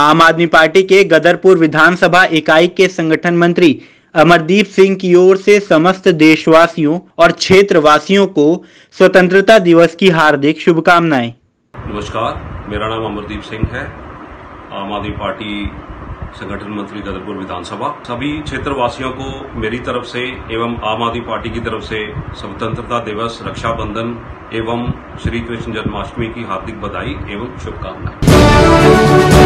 आम आदमी पार्टी के गदरपुर विधानसभा इकाई के संगठन मंत्री अमरदीप सिंह की ओर से समस्त देशवासियों और क्षेत्रवासियों को स्वतंत्रता दिवस की हार्दिक शुभकामनाएँ। नमस्कार, मेरा नाम अमरदीप सिंह है। आम आदमी पार्टी संगठन मंत्री गदरपुर विधानसभा। सभी क्षेत्रवासियों को मेरी तरफ़ से एवं आम आदमी पार्टी की तरफ़ से स्वतंत्रता दिवस, रक्षाबंधन एवं श्री कृष्ण जन्माष्टमी की हार्दिक बधाई एवं शुभकामनाएँ।